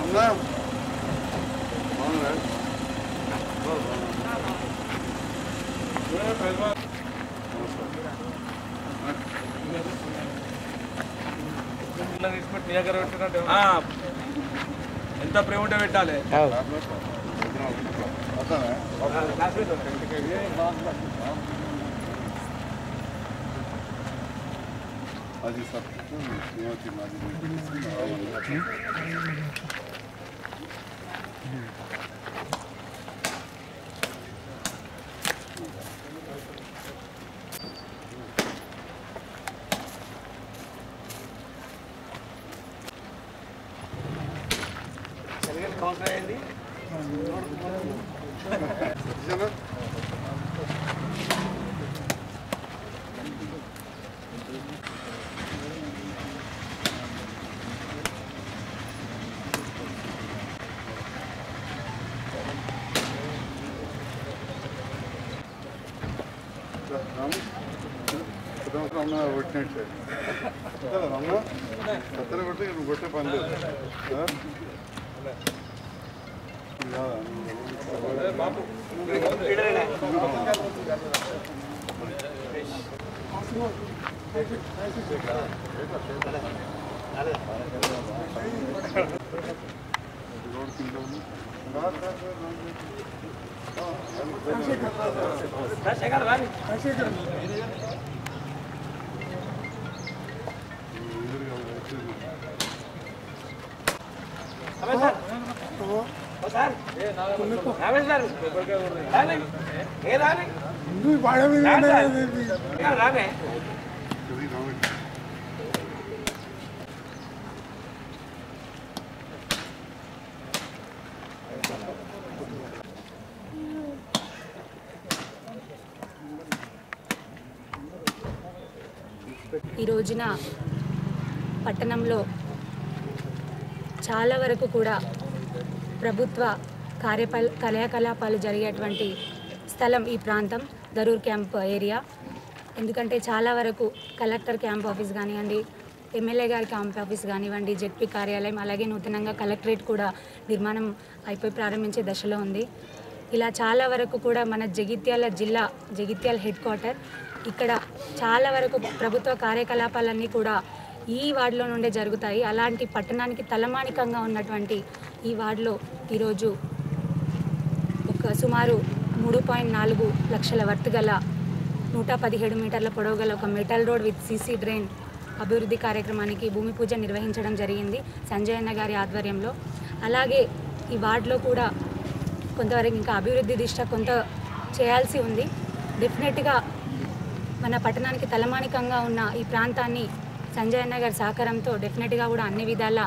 అన్నా అవునా ఆ, ఎంత ప్రేమ ఉంటే పెట్టాలి అది సబ్జెక్టు శ్రీమతి మాది రాము రమ్మ కొట్టినట్టు రమ్మ కత్తెర కొట్టి నువ్వు కొట్టే పని లేదు ఆ? రోడ్ కింద ఉంది. రా, రా, రా, ఈ రోజున పట్టణంలో చాలా వరకు కూడా ప్రభుత్వ కార్యప కార్యకలాపాలు జరిగేటువంటి స్థలం ఈ ప్రాంతం దరూర్ క్యాంప్ ఏరియా. ఎందుకంటే చాలా వరకు కలెక్టర్ క్యాంప్ ఆఫీస్ కానివ్వండి ఎమ్మెల్యే గారి క్యాంప్ ఆఫీస్ కానివ్వండి జెడ్పీ కార్యాలయం అలాగే నూతనంగా కలెక్టరేట్ కూడా నిర్మాణం అయిపోయి ప్రారంభించే దశలో ఉంది. ఇలా చాలా వరకు కూడా మన జగిత్యాల జిల్లా జగిత్యాల హెడ్ క్వార్టర్ ఇక్కడ చాలా వరకు ప్రభుత్వ కార్యకలాపాలన్నీ కూడా ఈ వార్డులో నుండే జరుగుతాయి. అలాంటి పట్టణానికి తలమానికంగా ఉన్నటువంటి ఈ వార్డులో ఈరోజు ఒక సుమారు మూడు పాయింట్ నాలుగు లక్షల వర్త్ గల నూట పదిహేడు మీటర్ల పొడవు గల ఒక metal road with CC drain అభివృద్ధి కార్యక్రమానికి భూమి పూజ నిర్వహించడం జరిగింది సంజయ్ అన్న గారి ఆధ్వర్యంలో. అలాగే ఈ వార్డులో కూడా కొంతవరకు ఇంకా అభివృద్ధి దిష్ట కొంత చేయాల్సి ఉంది. డెఫినెట్గా మన పట్టణానికి తలమానికంగా ఉన్న ఈ ప్రాంతాన్ని సంజయ్ అన్న గారి సహకారంతో డెఫినెట్గా కూడా అన్ని విధాల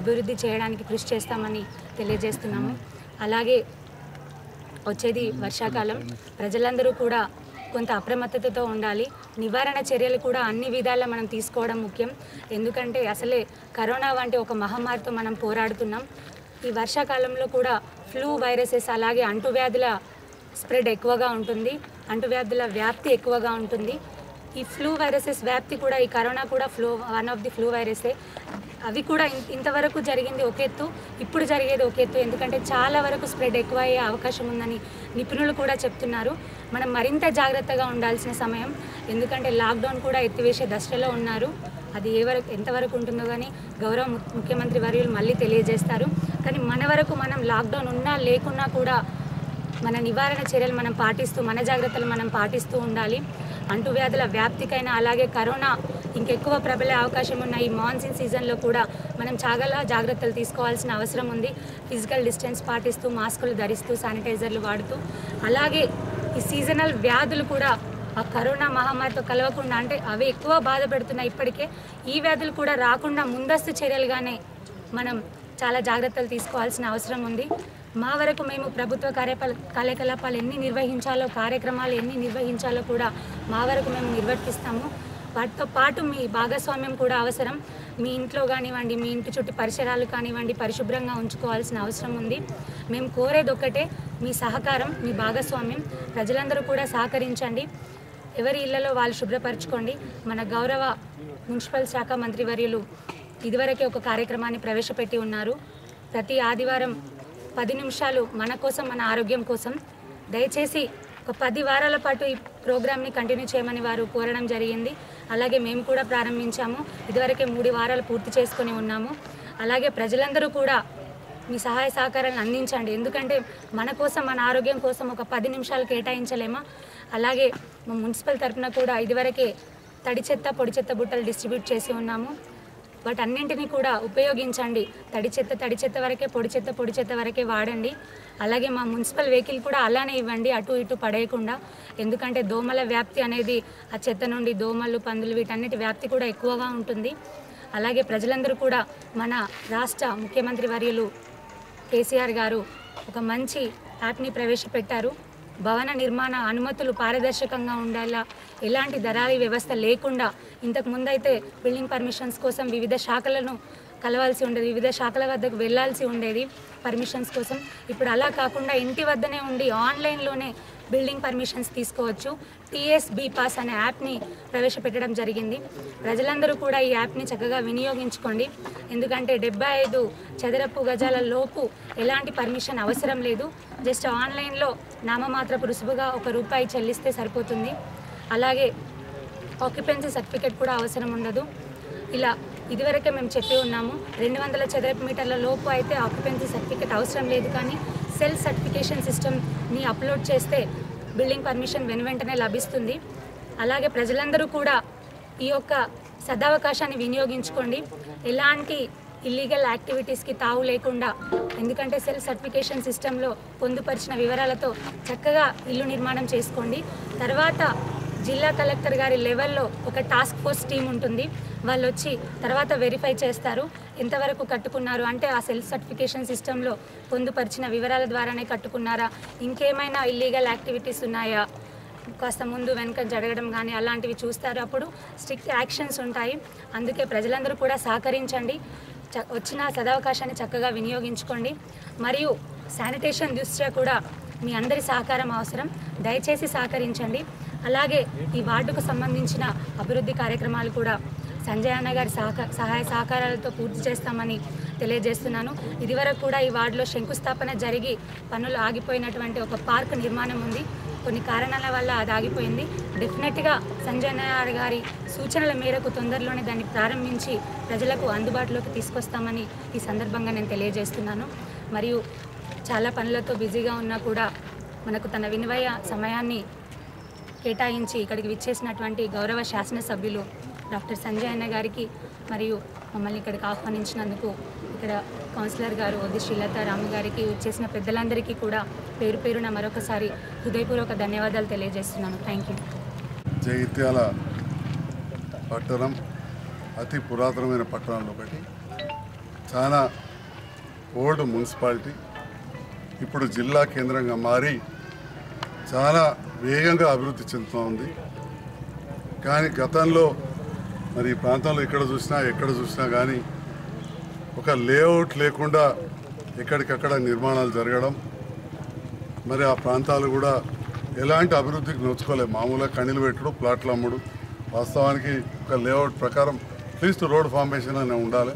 అభివృద్ధి చేయడానికి కృషి చేస్తామని తెలియజేస్తున్నాము. అలాగే వచ్చేది వర్షాకాలం. ప్రజలందరూ కూడా కొంత అప్రమత్తతతో ఉండాలి. నివారణ చర్యలు కూడా అన్ని విధాలా మనం తీసుకోవడం ముఖ్యం. ఎందుకంటే అసలే కరోనా వంటి ఒక మహమ్మారితో మనం పోరాడుతున్నాం. ఈ వర్షాకాలంలో కూడా ఫ్లూ వైరసెస్ అలాగే అంటువ్యాధుల స్ప్రెడ్ ఎక్కువగా ఉంటుంది. అంటువ్యాధుల వ్యాప్తి ఎక్కువగా ఉంటుంది. ఈ ఫ్లూ వైరసెస్ వ్యాప్తి కూడా ఈ కరోనా కూడా flu one of the flu వైరసే అవి కూడా ఇంతవరకు జరిగింది ఒక ఎత్తు ఇప్పుడు జరిగేది ఒక ఎత్తు. ఎందుకంటే చాలా వరకు స్ప్రెడ్ ఎక్కువ అయ్యే అవకాశం ఉందని నిపుణులు కూడా చెప్తున్నారు. మనం మరింత జాగ్రత్తగా ఉండాల్సిన సమయం. ఎందుకంటే లాక్డౌన్ కూడా ఎత్తివేసే దశలో ఉన్నారు. అది ఏ వరకు ఎంతవరకు ఉంటుందో కానీ గౌరవ ముఖ్యమంత్రి వర్యులు మళ్ళీ తెలియజేస్తారు. కానీ మన వరకు మనం లాక్డౌన్ ఉన్నా లేకున్నా కూడా మన నివారణ చర్యలు మనం పాటిస్తూ మన జాగ్రత్తలు మనం పాటిస్తూ ఉండాలి. అంటువ్యాధుల వ్యాప్తికైనా అలాగే కరోనా ఇంకెక్కువ ప్రబలే అవకాశం ఉన్న ఈ మాన్సూన్ సీజన్లో కూడా మనం చాలా జాగ్రత్తలు తీసుకోవాల్సిన అవసరం ఉంది. ఫిజికల్ డిస్టెన్స్ పాటిస్తూ మాస్కులు ధరిస్తూ శానిటైజర్లు వాడుతూ అలాగే ఈ సీజనల్ వ్యాధులు కూడా ఆ కరోనా మహమ్మారితో కలవకుండా అంటే అవి ఎక్కువ బాధ పెడుతున్నాయి ఇప్పటికే ఈ వ్యాధులు కూడా రాకుండా ముందస్తు చర్యలుగానే మనం చాలా జాగ్రత్తలు తీసుకోవాల్సిన అవసరం ఉంది. మా వరకు మేము ప్రభుత్వ కార్యప కార్యకలాపాలు ఎన్ని నిర్వహించాలో కార్యక్రమాలు ఎన్ని నిర్వహించాలో కూడా మా వరకు మేము నిర్వర్తిస్తాము. వాటితో పాటు మీ భాగస్వామ్యం కూడా అవసరం. మీ ఇంట్లో కానివ్వండి మీ ఇంటి చుట్టూ పరిసరాలు కానివ్వండి పరిశుభ్రంగా ఉంచుకోవాల్సిన అవసరం ఉంది. మేము కోరేది ఒక్కటే మీ సహకారం మీ భాగస్వామ్యం. ప్రజలందరూ కూడా సహకరించండి. ఎవరి ఇళ్ళలో వాళ్ళు శుభ్రపరచుకోండి. మన గౌరవ మున్సిపల్ శాఖ మంత్రివర్యులు ఇదివరకే ఒక కార్యక్రమాన్ని ప్రవేశపెట్టి ఉన్నారు. ప్రతి ఆదివారం పది నిమిషాలు మన కోసం మన ఆరోగ్యం కోసం. దయచేసి ఒక పది వారాల పాటు ఈ ప్రోగ్రామ్ని కంటిన్యూ చేయమని వారు కోరడం జరిగింది. అలాగే మేము కూడా ప్రారంభించాము. ఇదివరకే మూడు వారాలు పూర్తి చేసుకొని ఉన్నాము. అలాగే ప్రజలందరూ కూడా మీ సహాయ సహకారాలను అందించండి. ఎందుకంటే మన కోసం మన ఆరోగ్యం కోసం ఒక పది నిమిషాలు కేటాయించలేమా? అలాగే మా మున్సిపల్ తరఫున కూడా ఇదివరకే తడి చెత్త పొడి చెత్త బుట్టలు డిస్ట్రిబ్యూట్ చేసి ఉన్నాము. వాటన్నింటినీ కూడా ఉపయోగించండి. తడి చెత్త తడి చెత్త వరకే పొడి చెత్త పొడి చెత్త వరకే వాడండి. అలాగే మా మున్సిపల్ వెహికల్ కూడా అలానే ఇవ్వండి అటు ఇటు పడేయకుండా. ఎందుకంటే దోమల వ్యాప్తి అనేది ఆ చెత్త నుండి దోమలు పందులు వీటన్నిటి వ్యాప్తి కూడా ఎక్కువగా ఉంటుంది. అలాగే ప్రజలందరూ కూడా మన రాష్ట్ర ముఖ్యమంత్రి వర్యులు కేసీఆర్ గారు ఒక మంచి యాప్ని ప్రవేశపెట్టారు. భవన నిర్మాణ అనుమతులు పారదర్శకంగా ఉండాలా? ఎలాంటి దళారీ వ్యవస్థ లేకుండా ఇంతకు ముందైతే బిల్డింగ్ పర్మిషన్స్ కోసం వివిధ శాఖలను కలవాల్సి ఉండేది వివిధ శాఖల వద్దకు వెళ్ళాల్సి ఉండేది పర్మిషన్స్ కోసం. ఇప్పుడు అలా కాకుండా ఇంటి వద్దనే ఉండి ఆన్లైన్లోనే బిల్డింగ్ పర్మిషన్స్ తీసుకోవచ్చు. టీఎస్బీ పాస్ అనే యాప్ని ప్రవేశపెట్టడం జరిగింది. ప్రజలందరూ కూడా ఈ యాప్ని చక్కగా వినియోగించుకోండి. ఎందుకంటే డెబ్బై ఐదు చదరపు గజాల లోపు ఎలాంటి పర్మిషన్ అవసరం లేదు. జస్ట్ ఆన్లైన్లో నామమాత్రపు రుసుముగా ఒక రూపాయి చెల్లిస్తే సరిపోతుంది. అలాగే ఆక్యుపెన్సీ సర్టిఫికేట్ కూడా అవసరం ఉండదు. ఇలా ఇదివరకే మేము చెప్పి ఉన్నాము రెండు వందల చదరపు మీటర్ల లోపు అయితే ఆక్యుపెన్సీ సర్టిఫికేట్ అవసరం లేదు కానీ సెల్ఫ్ సర్టిఫికేషన్ సిస్టమ్ని అప్లోడ్ చేస్తే బిల్డింగ్ పర్మిషన్ వెను వెంటనే లభిస్తుంది. అలాగే ప్రజలందరూ కూడా ఈ యొక్క సదవకాశాన్ని వినియోగించుకోండి. ఎలాంటి ఇల్లీగల్ యాక్టివిటీస్కి తావు లేకుండా ఎందుకంటే సెల్ఫ్ సర్టిఫికేషన్ సిస్టంలో పొందుపరిచిన వివరాలతో చక్కగా ఇల్లు నిర్మాణం చేసుకోండి. తర్వాత జిల్లా కలెక్టర్ గారి లెవెల్లో ఒక టాస్క్ ఫోర్స్ టీం ఉంటుంది. వాళ్ళు వచ్చి తర్వాత వెరిఫై చేస్తారు. ఎంతవరకు కట్టుకున్నారు? అంటే ఆ సెల్ఫ్ సర్టిఫికేషన్ సిస్టంలో పొందుపరిచిన వివరాల ద్వారానే కట్టుకున్నారా? ఇంకేమైనా ఇల్లీగల్ యాక్టివిటీస్ ఉన్నాయా? కాస్త ముందు వెనక జరగడం కానీ అలాంటివి చూస్తారు. అప్పుడు స్ట్రిక్ట్ యాక్షన్స్ ఉంటాయి. అందుకే ప్రజలందరూ కూడా సహకరించండి. వచ్చిన సదవకాశాన్ని చక్కగా వినియోగించుకోండి. మరియు శానిటేషన్ దృష్ట్యా కూడా మీ అందరి సహకారం అవసరం. దయచేసి సహకరించండి. అలాగే ఈ వార్డుకు సంబంధించిన అభివృద్ధి కార్యక్రమాలు కూడా సంజయ్ అన్న గారి సహక సహాయ సహకారాలతో పూర్తి చేస్తామని తెలియజేస్తున్నాను. ఇదివరకు కూడా ఈ వార్డులో శంకుస్థాపన జరిగి పనులు ఆగిపోయినటువంటి ఒక పార్క్ నిర్మాణం ఉంది. కొన్ని కారణాల వల్ల అది ఆగిపోయింది. డెఫినెట్గా సంజయ్ నాయర్ గారి సూచనల మేరకు తొందరలోనే దాన్ని ప్రారంభించి ప్రజలకు అందుబాటులోకి తీసుకొస్తామని ఈ సందర్భంగా నేను తెలియజేస్తున్నాను. మరియు చాలా పనులతో బిజీగా ఉన్నా కూడా మనకు తన వినివయ సమయాన్ని కేటాయించి ఇక్కడికి విచ్చేసినటువంటి గౌరవ శాసనసభ్యులు డాక్టర్ సంజయ్ అన్న గారికి మరియు మమ్మల్ని ఇక్కడికి ఆహ్వానించినందుకు ఇక్కడ కౌన్సిలర్ గారు వద్ది శ్రీలత రాము గారికి వచ్చేసిన పెద్దలందరికీ కూడా పేరు పేరున మరొకసారి హృదయపూర్వక ధన్యవాదాలు తెలియజేస్తున్నాను. థ్యాంక్ యూ జగిత్యాల పట్టణం అతి పురాతనమైన పట్టణంలో ఒకటి. చాలా ఓల్డ్ మున్సిపాలిటీ. ఇప్పుడు జిల్లా కేంద్రంగా మారి చాలా వేగంగా అభివృద్ధి చెందుతూ ఉంది. కానీ గతంలో మరి ఈ ప్రాంతంలో ఎక్కడ చూసినా ఎక్కడ చూసినా కానీ ఒక లేఅవుట్ లేకుండా ఎక్కడికక్కడ నిర్మాణాలు జరగడం మరి ఆ ప్రాంతాలు కూడా ఎలాంటి అభివృద్ధికి నోచుకోలేదు మామూలుగా కణిలు పెట్టుడు ప్లాట్లు అమ్ముడు. వాస్తవానికి ఒక లేఅవుట్ ప్రకారం అట్లీస్ట్ రోడ్ ఫార్మేషన్ అనే ఉండాలి.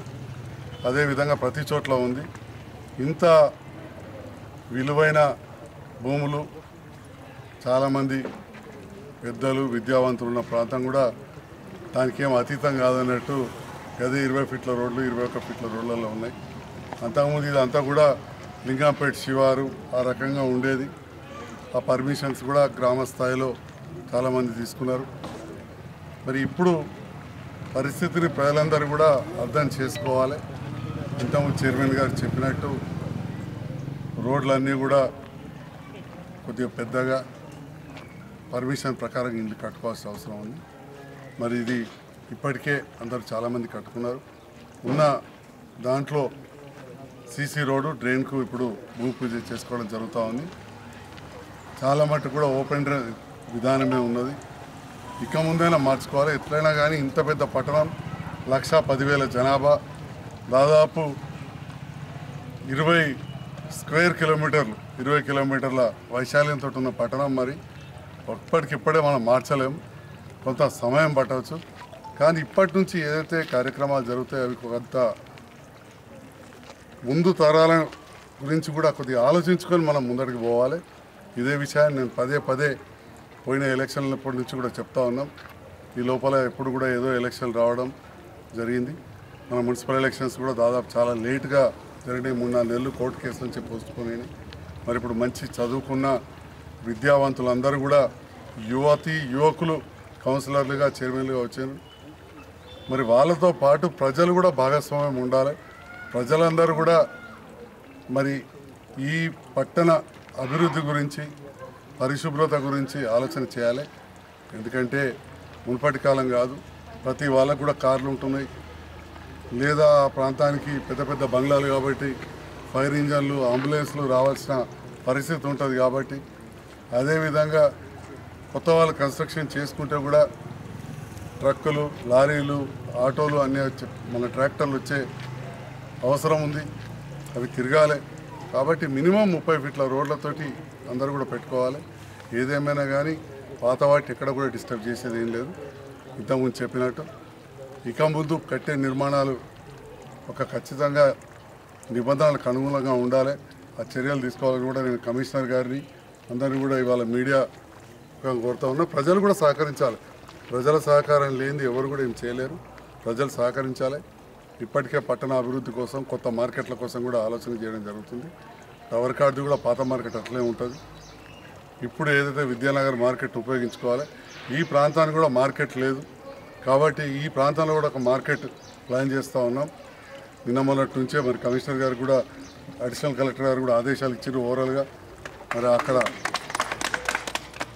అదేవిధంగా ప్రతి చోట్ల ఉంది. ఇంత విలువైన భూములు చాలామంది పెద్దలు విద్యావంతులు ఉన్న ప్రాంతం కూడా దానికేం అతీతం కాదన్నట్టు గది ఇరవై ఫీట్ల రోడ్లు ఇరవై ఒక్క ఫీట్ల రోడ్లలో ఉన్నాయి. అంతకుముందు ఇదంతా కూడా లింగంపేట శివారు ఆ రకంగా ఉండేది. ఆ పర్మిషన్స్ కూడా గ్రామ స్థాయిలో చాలామంది తీసుకున్నారు. మరి ఇప్పుడు పరిస్థితిని ప్రజలందరూ కూడా అర్థం చేసుకోవాలి. ఇంతకుముందు చైర్మన్ గారు చెప్పినట్టు రోడ్లన్నీ కూడా కొద్దిగా పెద్దగా పర్మిషన్ ప్రకారం ఇల్లు కట్టుకోవాల్సిన అవసరం ఉంది. మరి ఇది ఇప్పటికే అందరు చాలామంది కట్టుకున్నారు. ఉన్న దాంట్లో సీసీ రోడ్డు డ్రైన్కు ఇప్పుడు భూమి పూజ చేసుకోవడం జరుగుతూ ఉంది. చాలా మటుకు కూడా ఓపెన్ డ్రైన్ విధానమే ఉన్నది. ఇక ముందైనా మార్చుకోవాలి. ఎట్లయినా కానీ ఇంత పెద్ద పట్టణం లక్ష పదివేల జనాభా దాదాపు ఇరవై స్క్వేర్ కిలోమీటర్లు ఇరవై కిలోమీటర్ల వైశాల్యంతో ఉన్న పట్టణం మరి. ఇప్పటికిప్పుడే మనం మార్చలేము కొంత సమయం పట్టవచ్చు. కానీ ఇప్పటి నుంచి ఏదైతే కార్యక్రమాలు జరుగుతాయో అవి కొంత ముందు తరాల గురించి కూడా కొద్దిగా ఆలోచించుకొని మనం ముందడికి పోవాలి. ఇదే విషయాన్ని నేను పదే పదే పోయిన ఎలక్షన్లప్పటి నుంచి కూడా చెప్తా ఉన్నాం. ఈ లోపల ఎప్పుడు కూడా ఏదో ఎలక్షన్ రావడం జరిగింది. మన మున్సిపల్ ఎలక్షన్స్ కూడా దాదాపు చాలా లేట్గా జరిగినాయి. మూడు నాలుగు నెలలు కోర్టు కేసు నుంచి పోస్ట్ మరి ఇప్పుడు మంచి చదువుకున్న విద్యావంతులందరూ కూడా యువతి యువకులు కౌన్సిలర్లుగా చైర్మన్లుగా వచ్చారు. మరి వాళ్ళతో పాటు ప్రజలు కూడా భాగస్వామ్యం ఉండాలి. ప్రజలందరూ కూడా మరి ఈ పట్టణ అభివృద్ధి గురించి పరిశుభ్రత గురించి ఆలోచన చేయాలి. ఎందుకంటే మునుపటి కాలం కాదు ప్రతి వాళ్ళకు కూడా కార్లు ఉంటున్నాయి. లేదా ఆ ప్రాంతానికి పెద్ద పెద్ద బంగ్లాలు కాబట్టి ఫైర్ ఇంజన్లు అంబులెన్స్లు రావాల్సిన పరిస్థితి ఉంటుంది కాబట్టి అదేవిధంగా కొత్త వాళ్ళు కన్స్ట్రక్షన్ చేసుకుంటే కూడా ట్రక్కులు లారీలు ఆటోలు అన్నీ వచ్చే మన ట్రాక్టర్లు వచ్చే అవసరం ఉంది. అవి తిరగాలి. కాబట్టి మినిమం ముప్పై ఫీట్ల రోడ్లతోటి అందరూ కూడా పెట్టుకోవాలి. ఏదేమైనా కానీ పాత వాటి ఎక్కడ కూడా డిస్టర్బ్ చేసేది ఏం లేదు. ఇంతకుముందు చెప్పినట్టు ఇక ముందు కట్టే నిర్మాణాలు ఒక ఖచ్చితంగా నిబంధనలకు అనుగుణంగా ఉండాలి. ఆ చర్యలు తీసుకోవాలని కూడా నేను కమిషనర్ గారిని అందరినీ కూడా ఇవాళ మీడియా కోరుతా ఉన్నాం ప్రజలు కూడా సహకరించాలి. ప్రజల సహకారం లేనిది ఎవరు కూడా ఏం చేయలేరు. ప్రజలు సహకరించాలి. ఇప్పటికే పట్టణ అభివృద్ధి కోసం కొత్త మార్కెట్ల కోసం కూడా ఆలోచన చేయడం జరుగుతుంది. టవర్ కార్డు కూడా పాత మార్కెట్ అట్లే ఉంటుంది. ఇప్పుడు ఏదైతే విద్యానగర్ మార్కెట్ ఉపయోగించుకోవాలి ఈ ప్రాంతానికి కూడా మార్కెట్ లేదు. కాబట్టి ఈ ప్రాంతంలో కూడా ఒక మార్కెట్ ప్లాన్ చేస్తూ ఉన్నాం. నిన్న మొన్నటి నుంచే మరి కమిషనర్ గారు కూడా అడిషనల్ కలెక్టర్ గారు కూడా ఆదేశాలు ఇచ్చారు ఓవరాల్గా. మరి అక్కడ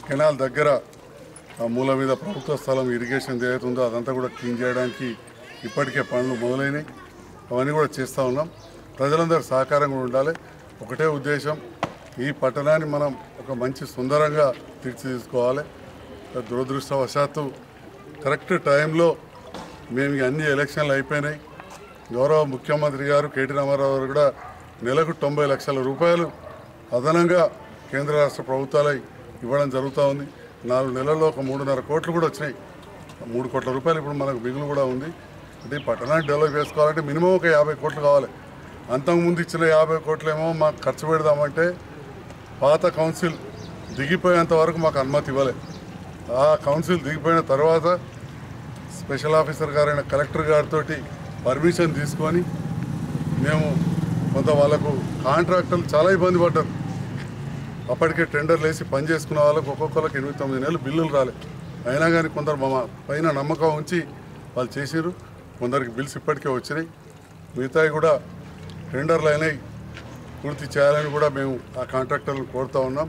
కెనాల్ దగ్గర ఆ మూల మీద ప్రభుత్వ స్థలం ఇరిగేషన్ జరుగుతుందో అదంతా కూడా క్లీన్ చేయడానికి ఇప్పటికే పనులు మొదలైనవి అవన్నీ కూడా చేస్తూ ఉన్నాం. ప్రజలందరూ సహకారం కూడా ఉండాలి. ఒకటే ఉద్దేశం ఈ పట్టణాన్ని మనం ఒక మంచి సుందరంగా తీర్చిదిద్దుకోవాలి. దురదృష్టవశాత్తు కరెక్ట్ టైంలో మేము అన్ని ఎలక్షన్లు అయిపోయినాయి. గౌరవ ముఖ్యమంత్రి గారు కేటీ రామారావు గారు కూడా నెలకు తొంభై లక్షల రూపాయలు అదనంగా కేంద్ర రాష్ట్ర ప్రభుత్వాలై ఇవ్వడం జరుగుతూ ఉంది. నాలుగు నెలల్లో ఒక మూడున్నర కోట్లు కూడా వచ్చినాయి. మూడు కోట్ల రూపాయలు ఇప్పుడు మనకు మిగులు కూడా ఉంది. అంటే పట్టణాన్ని డెవలప్ చేసుకోవాలంటే మినిమం ఒక యాభై కోట్లు కావాలి. అంతకుముందు ఇచ్చిన యాభై కోట్లేమో మాకు ఖర్చు పెడదామంటే పాత కౌన్సిల్ దిగిపోయేంత వరకు మాకు అనుమతి ఇవ్వలే. ఆ కౌన్సిల్ దిగిపోయిన తర్వాత స్పెషల్ ఆఫీసర్ గారైన కలెక్టర్ గారితో పర్మిషన్ తీసుకొని మేము కొంత వాళ్ళకు కాంట్రాక్టర్లు చాలా ఇబ్బంది పడ్డారు. అప్పటికే టెండర్లు వేసి పని చేసుకున్న వాళ్ళకి ఒక్కొక్కరికి ఎనిమిది తొమ్మిది నెలలు బిల్లులు రాలే. అయినా కానీ కొందరు మా పైన నమ్మకం ఉంచి వాళ్ళు చేసిరు కొందరికి బిల్స్ ఇప్పటికే వచ్చినాయి. మిగతాయి కూడా టెండర్లు అయినాయి. పూర్తి చేయాలని కూడా మేము ఆ కాంట్రాక్టర్లను కోరుతా ఉన్నాం.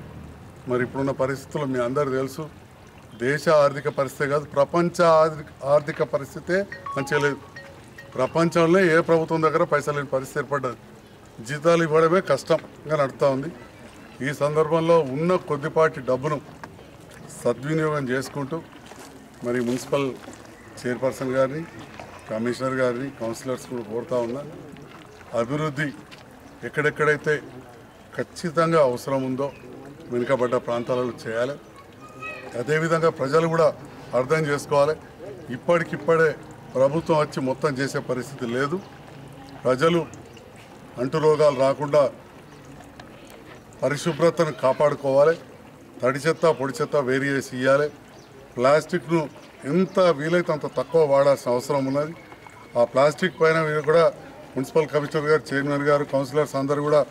మరి ఇప్పుడున్న పరిస్థితులు మీ అందరూ తెలుసు. దేశ ఆర్థిక పరిస్థితే కాదు ప్రపంచ ఆర్థిక ఆర్థిక పరిస్థితే మంచిగా లేదు. ప్రపంచంలో ఏ ప్రభుత్వం దగ్గర పైసలు లేని పరిస్థితి ఏర్పడ్డది. జీతాలు ఇవ్వడమే కష్టంగా నడుస్తూ ఉంది. ఈ సందర్భంలో ఉన్న కొద్దిపాటి డబ్బును సద్వినియోగం చేసుకుంటూ మరి మున్సిపల్ చైర్పర్సన్ గారిని కమిషనర్ గారిని కౌన్సిలర్స్ కూడా కోరుతా ఉన్నా అభివృద్ధి ఎక్కడెక్కడైతే ఖచ్చితంగా అవసరం ఉందో వెనుకబడ్డ ప్రాంతాలలో చేయాలి. అదేవిధంగా ప్రజలు కూడా అర్థం చేసుకోవాలి. ఇప్పటికిప్పుడే ప్రభుత్వం వచ్చి మొత్తం చేసే పరిస్థితి లేదు. ప్రజలు అంటు రోగాలు రాకుండా పరిశుభ్రతను కాపాడుకోవాలి. తడి చెత్త పొడి చెత్త వేరు చేసి ఇవ్వాలి ప్లాస్టిక్ను ఎంత వీలైతే అంత తక్కువ వాడాల్సిన అవసరం ఉన్నది. ఆ ప్లాస్టిక్ పైన మీరు కూడా మున్సిపల్ కమిషనర్ గారు చైర్మన్ గారు కౌన్సిలర్స్ అందరూ కూడా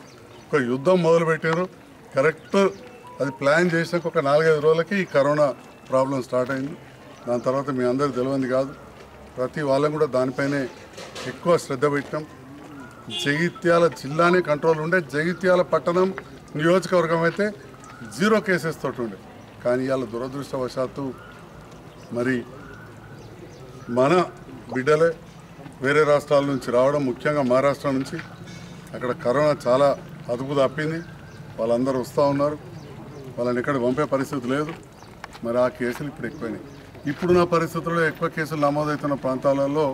ఒక యుద్ధం మొదలుపెట్టారు. కరెక్ట్ అది ప్లాన్ చేసినాక ఒక నాలుగైదు రోజులకి ఈ కరోనా ప్రాబ్లం స్టార్ట్ అయింది. దాని తర్వాత మీ అందరు తెలియంది కాదు. ప్రతి వాళ్ళం కూడా దానిపైనే ఎక్కువ శ్రద్ధ పెట్టాం జగిత్యాల జిల్లానే కంట్రోల్ ఉండే. జగిత్యాల పట్టణం నియోజకవర్గం అయితే జీరో కేసెస్ తోటి ఉండే. కానీ ఇవాళ దురదృష్టవశాత్తు మరి మన బిడ్డలే వేరే రాష్ట్రాల నుంచి రావడం ముఖ్యంగా మహారాష్ట్ర నుంచి. అక్కడ కరోనా చాలా అదుపు తప్పింది వాళ్ళందరూ వస్తూ ఉన్నారు. వాళ్ళని ఎక్కడ పంపే పరిస్థితి లేదు. మరి ఆ కేసులు ఇప్పుడు ఎక్కువైనాయి. ఇప్పుడున్న పరిస్థితుల్లో ఎక్కువ కేసులు నమోదవుతున్న ప్రాంతాలలో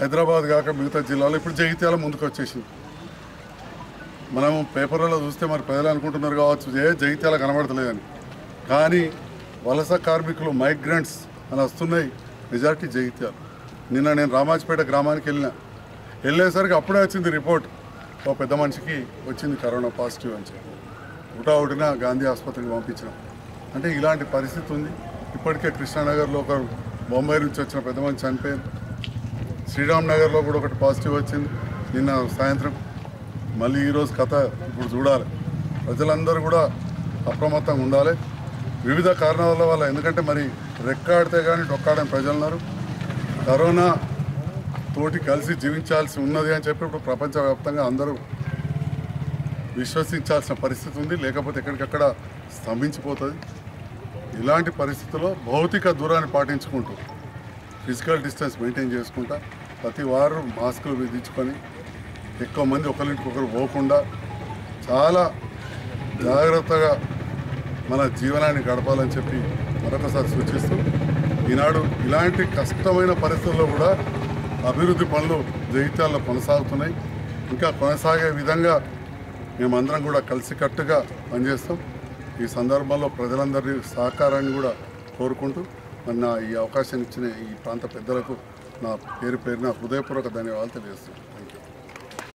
హైదరాబాద్ కాక మిగతా జిల్లాలో ఇప్పుడు జగిత్యాల ముందుకు వచ్చేసింది మనం పేపర్లలో చూస్తే మరి ప్రజలు అనుకుంటున్నారు కావచ్చు ఏ జగిత్యాల కనబడతలేదని. కానీ వలస కార్మికులు మైగ్రెంట్స్ అని వస్తున్నాయి మెజార్టీ జగిత్యాలు. నిన్న నేను రామాజపేట గ్రామానికి వెళ్ళిన. వెళ్ళేసరికి అప్పుడే వచ్చింది రిపోర్ట్. ఓ పెద్ద మనిషికి వచ్చింది కరోనా పాజిటివ్ అని చెప్పి. ఉటావుటిన గాంధీ ఆసుపత్రికి పంపించినాం. అంటే ఇలాంటి పరిస్థితి ఉంది. ఇప్పటికే కృష్ణానగర్లో ఒకరు బొంబాయి నుంచి వచ్చిన పెద్ద మనిషి చనిపోయింది శ్రీరామ్ నగర్లో కూడా ఒకటి పాజిటివ్ వచ్చింది. నిన్న సాయంత్రం మళ్ళీ ఈరోజు కథ ఇప్పుడు చూడాలి. ప్రజలందరూ కూడా అప్రమత్తంగా ఉండాలి. వివిధ కారణాల వల్ల ఎందుకంటే మరి రెక్కాడితే కానీ డొక్కాడని ప్రజలున్నారు. కరోనా తోటి కలిసి జీవించాల్సి ఉన్నది అని చెప్పి ఇప్పుడు ప్రపంచవ్యాప్తంగా అందరూ విశ్వసించాల్సిన పరిస్థితి ఉంది. లేకపోతే ఎక్కడికక్కడ స్తంభించిపోతుంది. ఇలాంటి పరిస్థితుల్లో భౌతిక దూరాన్ని పాటించుకుంటూ ఫిజికల్ డిస్టెన్స్ మెయింటైన్ చేసుకుంటా ప్రతి వారు మాస్కులు విధించుకొని ఎక్కువ మంది ఒకరింటికి ఒకరు పోకుండా చాలా జాగ్రత్తగా మన జీవనాన్ని గడపాలని చెప్పి మరొకసారి సూచిస్తూ ఈనాడు ఇలాంటి కష్టమైన పరిస్థితుల్లో కూడా అభివృద్ధి పనులు జగిత్యాల్లో కొనసాగుతున్నాయి. ఇంకా కొనసాగే విధంగా మేమందరం కూడా కలిసికట్టుగా పనిచేస్తాం. ఈ సందర్భంలో ప్రజలందరి సహకారాన్ని కూడా కోరుకుంటూ మరి నా ఈ అవకాశాన్ని ఇచ్చిన ఈ ప్రాంత పెద్దలకు నా పేరు పేరున హృదయపూర్వక ధన్యవాదాలు తెలియజేస్తున్నాను.